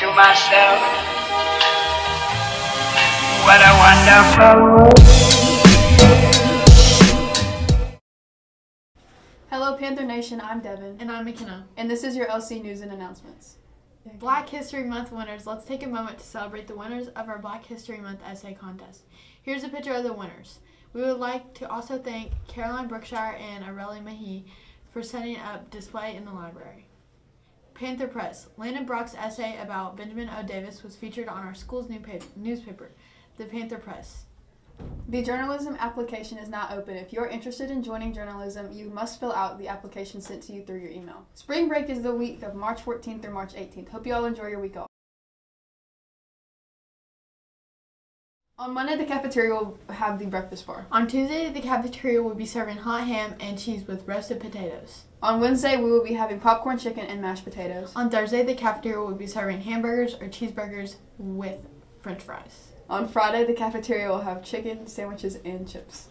to myself, what a wonderful. Hello, Panther Nation. I'm Devin, And I'm McKenna. and this is your LC News and Announcements. Black History Month winners. Let's take a moment to celebrate the winners of our Black History Month essay contest. Here's a picture of the winners. We would like to also thank Caroline Brookshire and Aurelie Mahi for setting up display in the library. Panther Press. Landon Brock's essay about Benjamin O. Davis was featured on our school's new pa- newspaper, the Panther Press. The journalism application is now open. If you're interested in joining journalism, you must fill out the application sent to you through your email. Spring break is the week of March 14th through March 18th. Hope you all enjoy your week off. On Monday, the cafeteria will have the breakfast bar. On Tuesday, the cafeteria will be serving hot ham and cheese with roasted potatoes. On Wednesday, we will be having popcorn chicken and mashed potatoes. On Thursday, the cafeteria will be serving hamburgers or cheeseburgers with french fries. On Friday, the cafeteria will have chicken, sandwiches, and chips.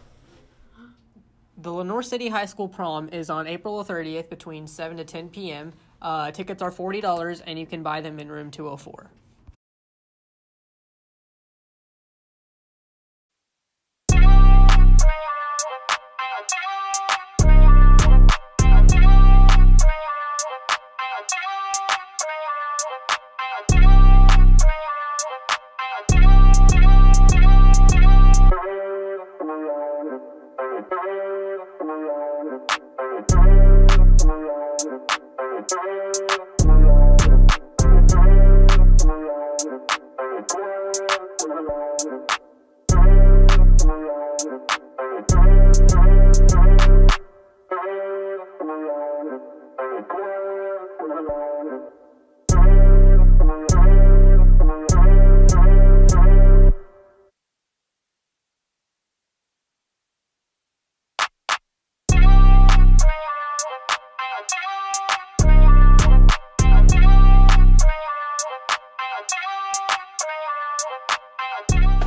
The Lenoir City High School prom is on April 30th between 7 to 10 p.m. Uh, tickets are $40 and you can buy them in room 204. You. Thank you.